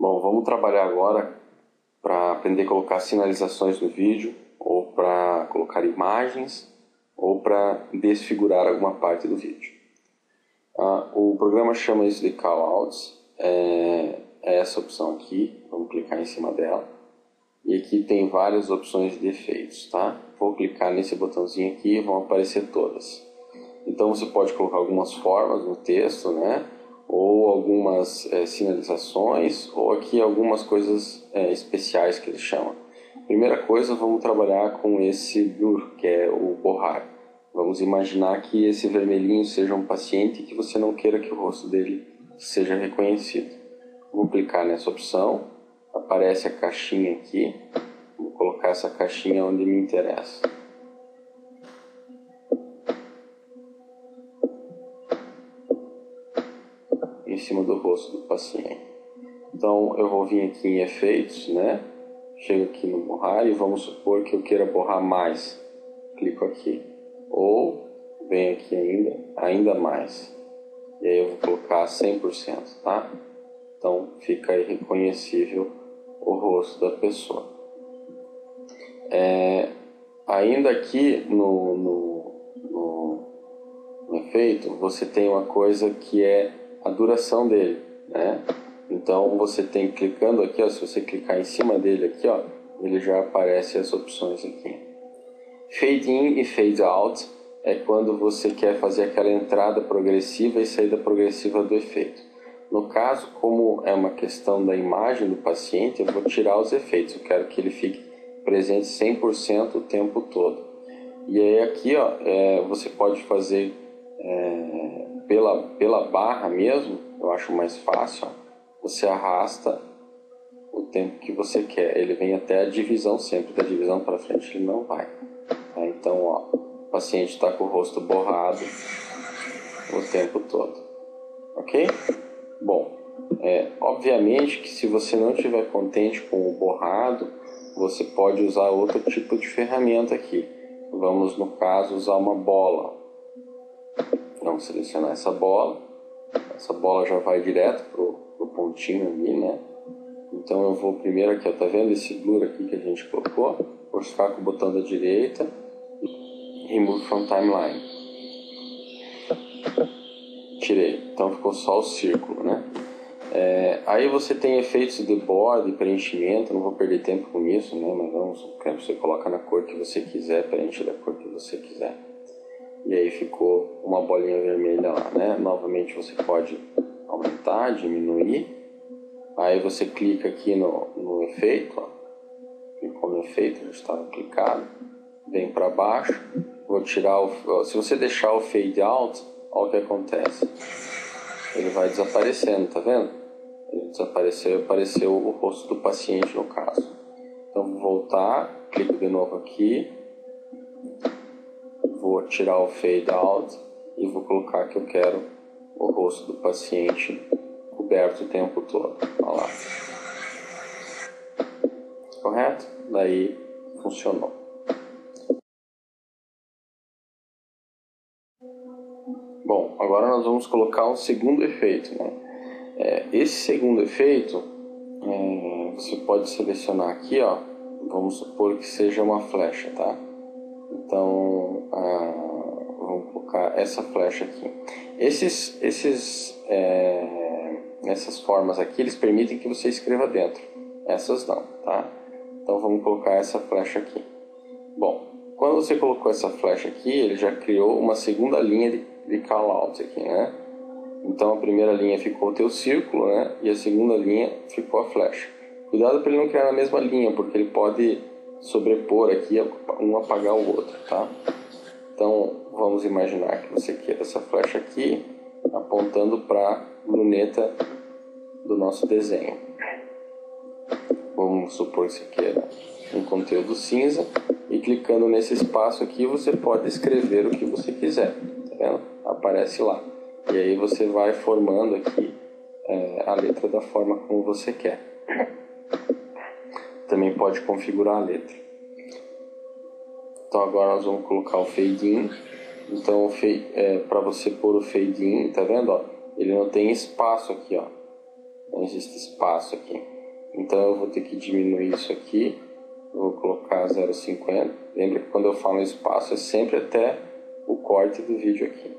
Bom, vamos trabalhar agora para aprender a colocar sinalizações no vídeo, ou para colocar imagens, ou para desfigurar alguma parte do vídeo. Ah, o programa chama isso de callouts, é, é essa opção aqui, vamos clicar em cima dela. E aqui tem várias opções de efeitos, tá? Vou clicar nesse botãozinho aqui e vão aparecer todas. Então você pode colocar algumas formas no texto, né? Ou algumas é, sinalizações, ou aqui algumas coisas é, especiais que eles chamam. Primeira coisa, vamos trabalhar com esse blur, que é o borrar. Vamos imaginar que esse vermelhinho seja um paciente que você não queira que o rosto dele seja reconhecido. Vou clicar nessa opção, aparece a caixinha aqui, vou colocar essa caixinha onde me interessa. Em cima do rosto do paciente. Então eu vou vir aqui em efeitos, né? Chego aqui no borrar e vamos supor que eu queira borrar mais. Clico aqui. Ou venho aqui ainda, ainda mais. E aí eu vou colocar 100%, tá? Então fica irreconhecível o rosto da pessoa. É, ainda aqui no, no, no, no efeito, você tem uma coisa que é a duração dele, né? Então você tem clicando aqui, ó, se você clicar em cima dele aqui, ó, ele já aparece as opções aqui. Fade in e fade out é quando você quer fazer aquela entrada progressiva e saída progressiva do efeito. No caso, como é uma questão da imagem do paciente, eu vou tirar os efeitos. Eu quero que ele fique presente 100% o tempo todo. E aí aqui, ó, é, você pode fazer é, pela, pela barra mesmo, eu acho mais fácil, você arrasta o tempo que você quer. Ele vem até a divisão sempre, da divisão para frente ele não vai. Tá? Então, ó, o paciente está com o rosto borrado o tempo todo. Ok? Bom, é, obviamente que se você não estiver contente com o borrado, você pode usar outro tipo de ferramenta aqui. Vamos, no caso, usar uma bola. Vamos selecionar essa bola. Essa bola já vai direto pro, pro pontinho ali, né? Então eu vou primeiro aqui, ó, tá vendo esse blur aqui que a gente colocou? Vou ficar com o botão da direita e remove from timeline. Tirei. Então ficou só o círculo, né? É, aí você tem efeitos de borda e preenchimento, não vou perder tempo com isso, né? Mas vamos, você coloca na cor que você quiser, preenche da cor que você quiser e aí ficou uma bolinha vermelha lá, né? Novamente você pode aumentar, diminuir, aí você clica aqui no, no efeito, ó. clicou no efeito, já estava clicado, vem para baixo, vou tirar o, se você deixar o fade out, olha o que acontece, ele vai desaparecendo, tá vendo? Ele desapareceu apareceu o rosto do paciente no caso. Então vou voltar, clico de novo aqui, vou tirar o fade out e vou colocar que eu quero o rosto do paciente coberto o tempo todo. Olha lá. Correto? Daí funcionou. Bom, agora nós vamos colocar um segundo efeito. Né? É, esse segundo efeito é, você pode selecionar aqui, ó. Vamos supor que seja uma flecha, tá? Então, ah, vamos colocar essa flecha aqui. Esses, esses, é, essas formas aqui, eles permitem que você escreva dentro. Essas não, tá? Então, vamos colocar essa flecha aqui. Bom, quando você colocou essa flecha aqui, ele já criou uma segunda linha de, de callout aqui, né? Então, a primeira linha ficou o teu círculo, né? E a segunda linha ficou a flecha. Cuidado para ele não criar na mesma linha, porque ele pode sobrepor aqui, um apagar o outro, tá? Então, vamos imaginar que você queira essa flecha aqui apontando para a luneta do nosso desenho. Vamos supor que você queira um conteúdo cinza e clicando nesse espaço aqui você pode escrever o que você quiser, tá vendo? Aparece lá. E aí você vai formando aqui é, a letra da forma como você quer também pode configurar a letra. Então agora nós vamos colocar o fade in. Então é, para você pôr o fade in, tá vendo? Ó, ele não tem espaço aqui, ó. existe espaço aqui. Então eu vou ter que diminuir isso aqui, eu vou colocar 0,50. Lembra que quando eu falo espaço é sempre até o corte do vídeo aqui.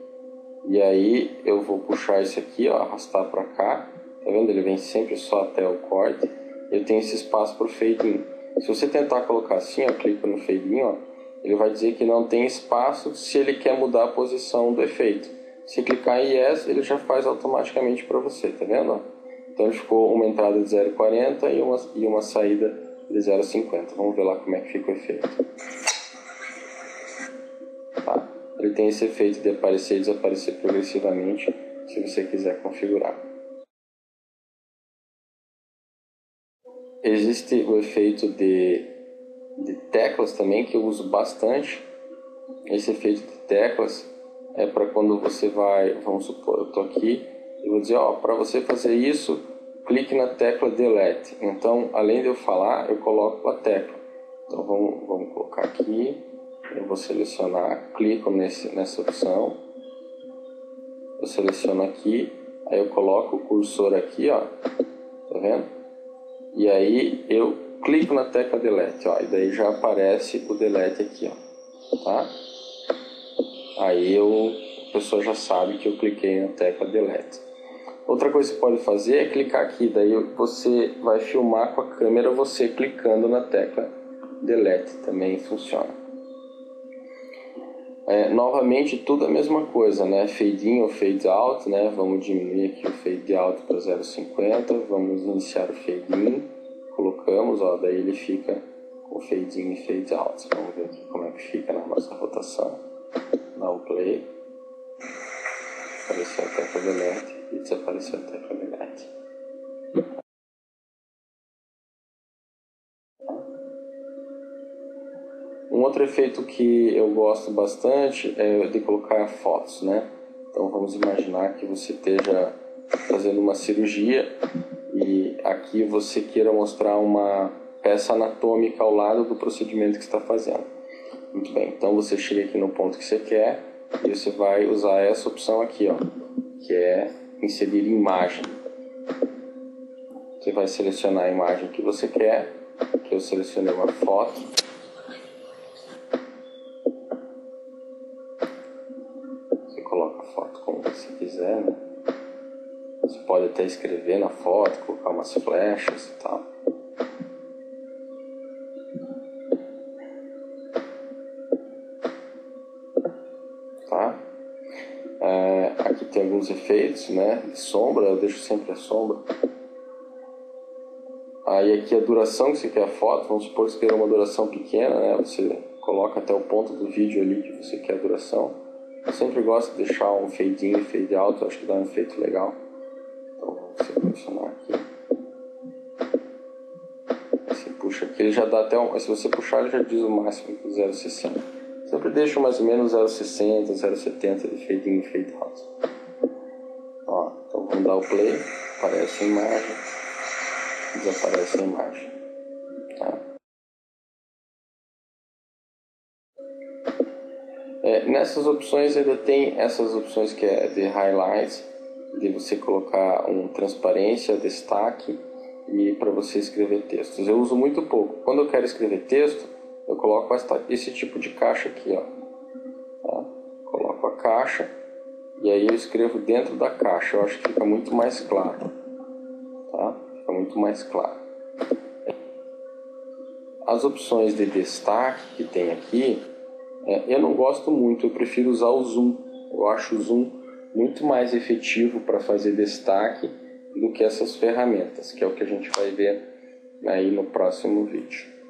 E aí eu vou puxar isso aqui, ó, arrastar para cá. Tá vendo? Ele vem sempre só até o corte. Eu tenho esse espaço para o fade in. Se você tentar colocar assim, ó, clica no fade in, ó, ele vai dizer que não tem espaço se ele quer mudar a posição do efeito. Se clicar em Yes, ele já faz automaticamente para você, tá vendo? Então ficou uma entrada de 0,40 e uma, e uma saída de 0,50. Vamos ver lá como é que fica o efeito. Tá. Ele tem esse efeito de aparecer e desaparecer progressivamente, se você quiser configurar. Existe o efeito de, de teclas também, que eu uso bastante. Esse efeito de teclas é para quando você vai, vamos supor, eu estou aqui, eu vou dizer, ó, para você fazer isso, clique na tecla Delete. Então, além de eu falar, eu coloco a tecla. Então, vamos, vamos colocar aqui, eu vou selecionar, clico nesse, nessa opção, eu seleciono aqui, aí eu coloco o cursor aqui, ó, tá vendo? E aí eu clico na tecla Delete, ó, e daí já aparece o Delete aqui, ó, tá? Aí eu, a pessoa já sabe que eu cliquei na tecla Delete. Outra coisa que você pode fazer é clicar aqui, daí você vai filmar com a câmera você clicando na tecla Delete, também funciona. É, novamente, tudo a mesma coisa, né? Fade in ou fade out, né? Vamos diminuir aqui o fade out para 0,50, vamos iniciar o fade in, colocamos, ó, daí ele fica com fade in e fade out. Vamos ver aqui como é que fica na nossa rotação dá o play, apareceu a tecla delete e desapareceu a tecla delete. Outro efeito que eu gosto bastante é de colocar fotos, né? Então vamos imaginar que você esteja fazendo uma cirurgia e aqui você queira mostrar uma peça anatômica ao lado do procedimento que está fazendo. Muito bem, então você chega aqui no ponto que você quer e você vai usar essa opção aqui, ó, que é inserir imagem. Você vai selecionar a imagem que você quer, que eu selecionei uma foto. Pode até escrever na foto, colocar umas flechas e tal. tem alguns efeitos, né? De sombra, eu deixo sempre a sombra. Aí aqui a duração que você quer a foto, vamos supor que você quer uma duração pequena, né? Você coloca até o ponto do vídeo ali que você quer a duração. Eu sempre gosto de deixar um fade in fade out, acho que dá um efeito legal. Então vamos selecionar aqui. Você puxa aqui, ele já dá até um. Se você puxar, ele já diz o máximo 0,60. Sempre deixo mais ou menos 0,60, 0,70 de fade in fade out dar o play, aparece a imagem, desaparece a imagem. Tá? É, nessas opções ainda tem essas opções que é de highlights, de você colocar um transparência, destaque e para você escrever textos. Eu uso muito pouco. Quando eu quero escrever texto, eu coloco esta, esse tipo de caixa aqui, ó. Tá? Coloco a caixa e aí eu escrevo dentro da caixa, eu acho que fica muito mais claro, tá? Fica muito mais claro. As opções de destaque que tem aqui, é, eu não gosto muito, eu prefiro usar o zoom. Eu acho o zoom muito mais efetivo para fazer destaque do que essas ferramentas, que é o que a gente vai ver aí no próximo vídeo.